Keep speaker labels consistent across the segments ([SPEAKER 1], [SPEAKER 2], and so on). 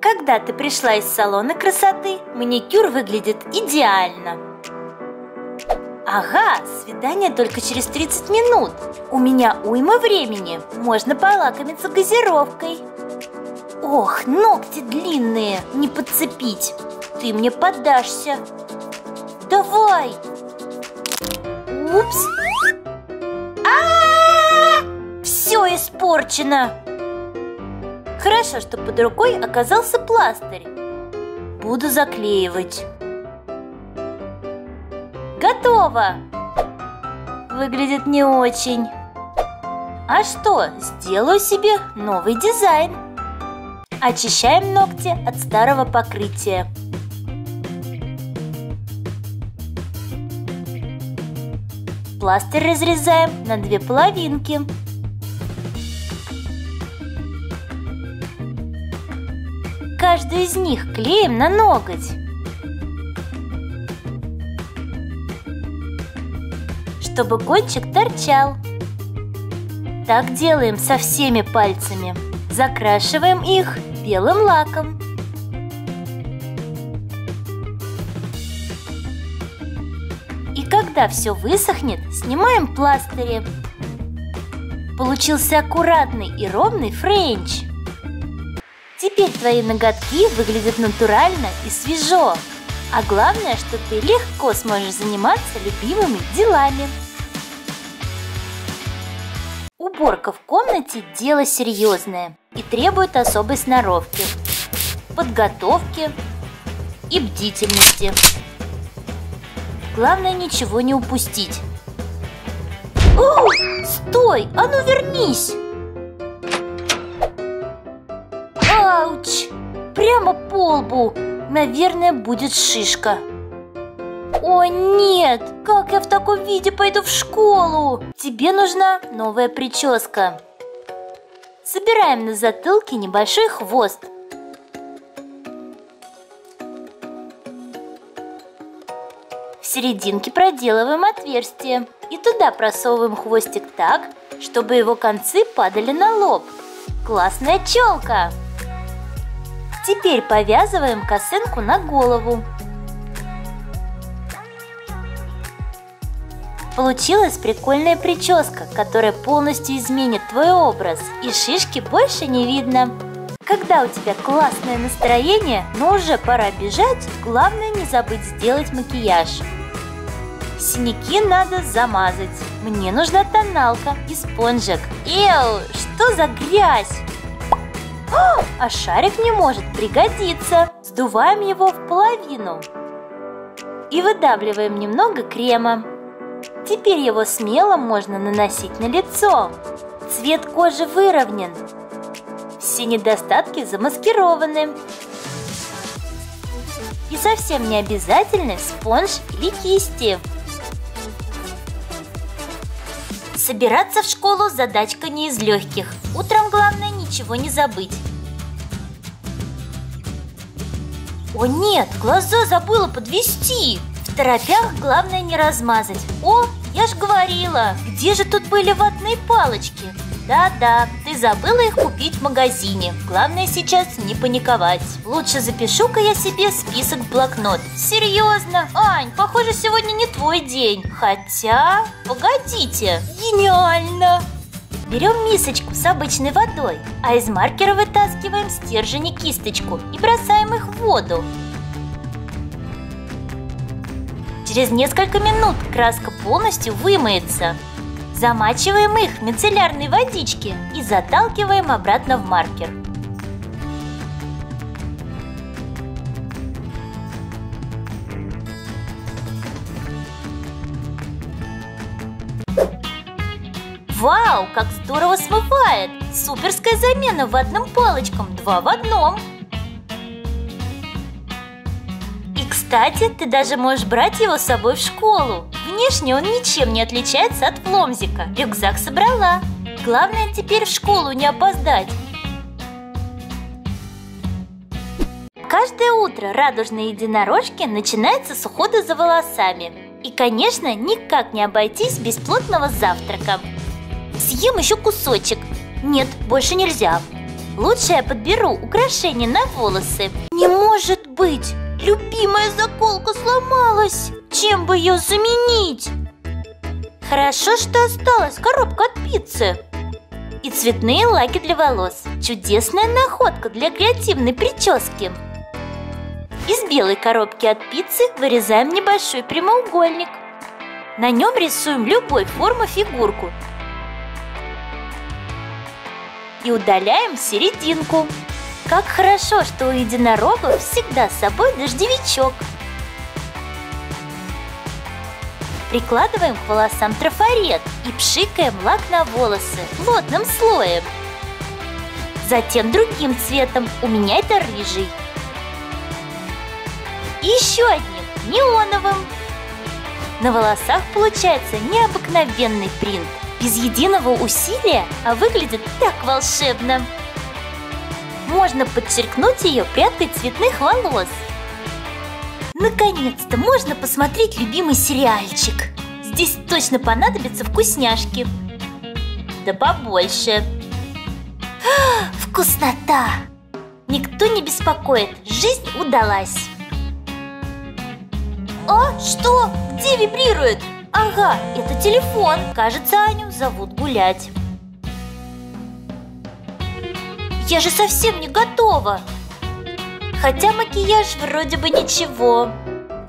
[SPEAKER 1] Когда ты пришла из салона красоты, маникюр выглядит идеально. Ага, свидание только через 30 минут. У меня уйма времени, можно полакомиться газировкой. Ох, ногти длинные, не подцепить. Ты мне поддашься. Давай. Упс. А! Все испорчено. Хорошо, что под рукой оказался пластырь. Буду заклеивать. Готово! Выглядит не очень. А что, сделаю себе новый дизайн. Очищаем ногти от старого покрытия. Пластырь разрезаем на две половинки. Каждую из них клеим на ноготь. Чтобы кончик торчал. Так делаем со всеми пальцами. Закрашиваем их белым лаком. И когда все высохнет, снимаем пластыри. Получился аккуратный и ровный френч. Теперь твои ноготки выглядят натурально и свежо. А главное, что ты легко сможешь заниматься любимыми делами. Уборка в комнате – дело серьезное и требует особой сноровки, подготовки и бдительности. Главное ничего не упустить. О, стой! А ну вернись! Прямо по лбу! Наверное, будет шишка. О нет! Как я в таком виде пойду в школу? Тебе нужна новая прическа. Собираем на затылке небольшой хвост. В серединке проделываем отверстие и туда просовываем хвостик так, чтобы его концы падали на лоб. Классная челка! Теперь повязываем косынку на голову. Получилась прикольная прическа, которая полностью изменит твой образ, и шишки больше не видно. Когда у тебя классное настроение, но уже пора бежать, главное не забыть сделать макияж. Синяки надо замазать. Мне нужна тоналка и спонжик. Эу, что за грязь? О, а шарик не может пригодиться. Сдуваем его в половину. И выдавливаем немного крема. Теперь его смело можно наносить на лицо. Цвет кожи выровнен. Все недостатки замаскированы. И совсем не обязательны спонж или кисти. Собираться в школу задачка не из легких. Утром главное ничего не забыть. О нет, глаза забыла подвести. В торопях главное не размазать. О, я ж говорила, где же тут были ватные палочки? Да-да, ты забыла их купить в магазине. Главное сейчас не паниковать. Лучше запишу-ка я себе список в блокнот. Серьезно? Ань, похоже, сегодня не твой день. Хотя... Погодите. Гениально! Берем мисочку с обычной водой, а из маркера вытаскиваем стержень и кисточку и бросаем их в воду. Через несколько минут краска полностью вымоется. Замачиваем их в мицеллярной водичке и заталкиваем обратно в маркер. Вау, как здорово смывает! Суперская замена ватным палочкам, два в одном! Кстати, ты даже можешь брать его с собой в школу. Внешне он ничем не отличается от фломзика. Рюкзак собрала. Главное теперь в школу не опоздать. Каждое утро радужные единорожки начинаются с ухода за волосами. И, конечно, никак не обойтись без плотного завтрака. Съем еще кусочек. Нет, больше нельзя. Лучше я подберу украшения на волосы. Не может быть! Любимая заколка сломалась! Чем бы ее заменить? Хорошо, что осталась коробка от пиццы. И цветные лаки для волос. Чудесная находка для креативной прически. Из белой коробки от пиццы вырезаем небольшой прямоугольник. На нем рисуем любой формы фигурку и удаляем серединку. Как хорошо, что у единорогов всегда с собой дождевичок. Прикладываем к волосам трафарет и пшикаем лак на волосы плотным слоем. Затем другим цветом, у меня это рыжий. И еще одним, неоновым. На волосах получается необыкновенный принт без единого усилия, а выглядит так волшебно. Можно подчеркнуть ее прядкой цветных волос. Наконец-то можно посмотреть любимый сериальчик. Здесь точно понадобятся вкусняшки. Да побольше. Вкуснота! Никто не беспокоит, жизнь удалась. А, что? Где вибрирует? Ага, это телефон. Кажется, Аню зовут гулять. Я же совсем не готова. Хотя макияж вроде бы ничего.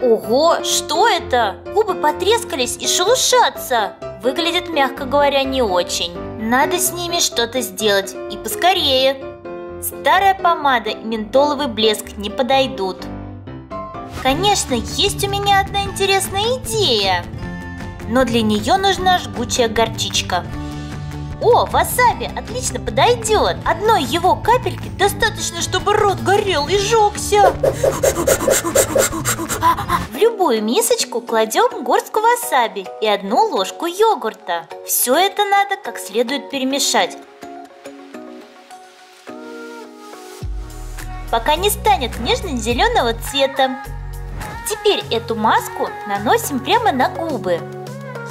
[SPEAKER 1] Ого, что это? Губы потрескались и шелушатся. Выглядит, мягко говоря, не очень. Надо с ними что-то сделать. И поскорее. Старая помада и ментоловый блеск не подойдут. Конечно, есть у меня одна интересная идея но для нее нужна жгучая горчичка. О, васаби отлично подойдет. Одной его капельки достаточно, чтобы рот горел и жегся. В любую мисочку кладем горстку васаби и одну ложку йогурта. Все это надо как следует перемешать. Пока не станет нежно-зеленого цвета. Теперь эту маску наносим прямо на губы.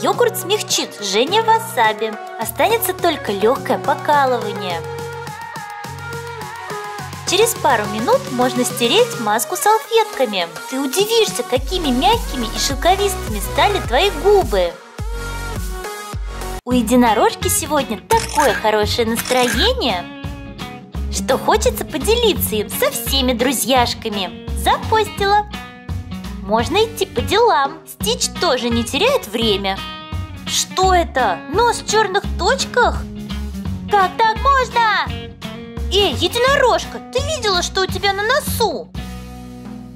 [SPEAKER 1] Йогурт смягчит жжение васаби. Останется только легкое покалывание. Через пару минут можно стереть маску салфетками. Ты удивишься, какими мягкими и шелковистыми стали твои губы. У единорожки сегодня такое хорошее настроение, что хочется поделиться им со всеми друзьяшками. Запостила! Можно идти по делам. Стич тоже не теряет время. Что это? Нос в черных точках? Как так можно? Эй, единорожка, ты видела, что у тебя на носу?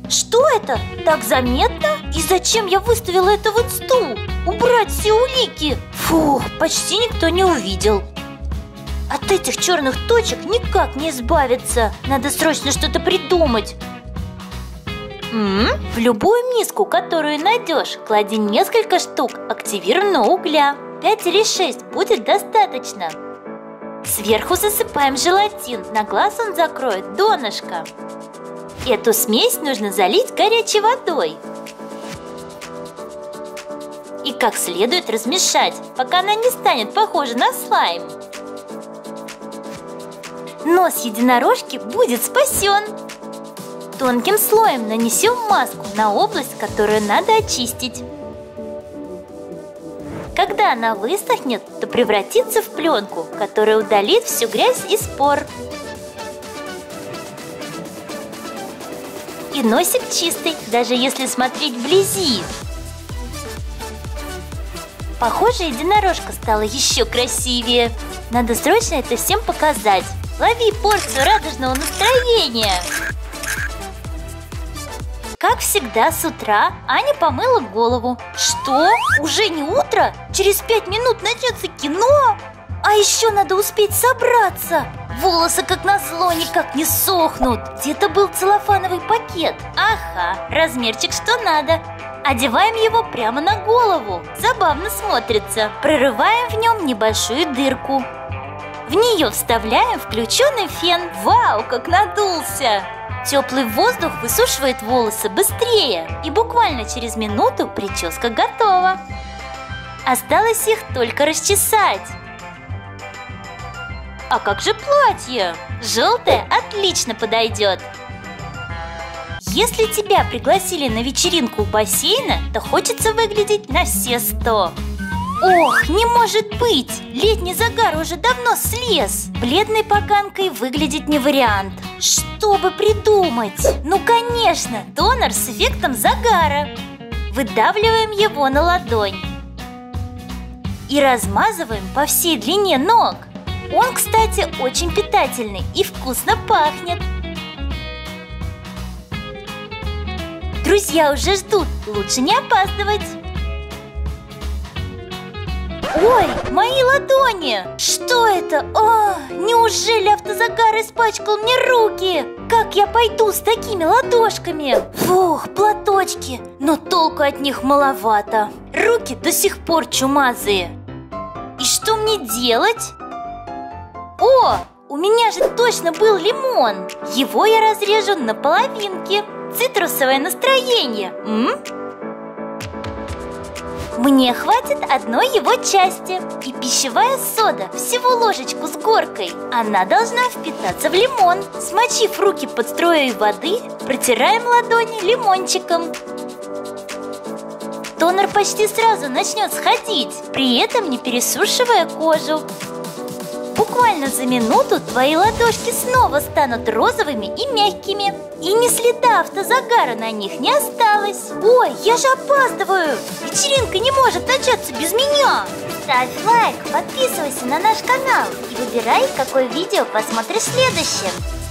[SPEAKER 1] Что это? Так заметно? И зачем я выставила это в инсту? Убрать все улики! Фух, почти никто не увидел. От этих черных точек никак не избавиться. Надо срочно что-то придумать. М -м, в любую миску, которую найдешь, клади несколько штук активированного угля. 5 или 6 будет достаточно. Сверху засыпаем желатин, на глаз он закроет донышко. Эту смесь нужно залить горячей водой. И как следует размешать, пока она не станет похожа на слайм. Нос единорожки будет спасен. Тонким слоем нанесем маску на область, которую надо очистить. Когда она высохнет, то превратится в пленку, которая удалит всю грязь и спор. И носик чистый, даже если смотреть вблизи. Похоже, единорожка стала еще красивее. Надо срочно это всем показать. Лови порцию радужного настроения! Как всегда с утра Аня помыла голову. Что? Уже не утро? Через пять минут начнется кино? А еще надо успеть собраться. Волосы, как назло, никак не сохнут. Где-то был целлофановый пакет. Ага, размерчик что надо. Одеваем его прямо на голову. Забавно смотрится. Прорываем в нем небольшую дырку. В нее вставляем включенный фен. Вау, как надулся! Теплый воздух высушивает волосы быстрее, и буквально через минуту прическа готова. Осталось их только расчесать. А как же платье? Желтое отлично подойдет. Если тебя пригласили на вечеринку у бассейна, то хочется выглядеть на все сто. Ох, не может быть! Летний загар уже давно слез. Бледной поганкой выглядеть не вариант. Что бы придумать? Ну, конечно, тонер с эффектом загара. Выдавливаем его на ладонь. И размазываем по всей длине ног. Он, кстати, очень питательный и вкусно пахнет. Друзья уже ждут, лучше не опаздывать. Ой, мои ладони! Что это? О, неужели автозагар испачкал мне руки? Как я пойду с такими ладошками? Фух, платочки, но толку от них маловато. Руки до сих пор чумазые. И что мне делать? О, у меня же точно был лимон. Его я разрежу на половинки. Цитрусовое настроение. М? Мне хватит одной его части. И пищевая сода, всего ложечку с горкой. Она должна впитаться в лимон. Смочив руки под струей воды, протираем ладони лимончиком. Тонер почти сразу начнет сходить, при этом не пересушивая кожу Буквально за минуту твои ладошки снова станут розовыми и мягкими И ни следа автозагара на них не осталось Ой, я же опаздываю! Вечеринка не может начаться без меня! Ставь лайк, подписывайся на наш канал и выбирай, какое видео посмотришь следующим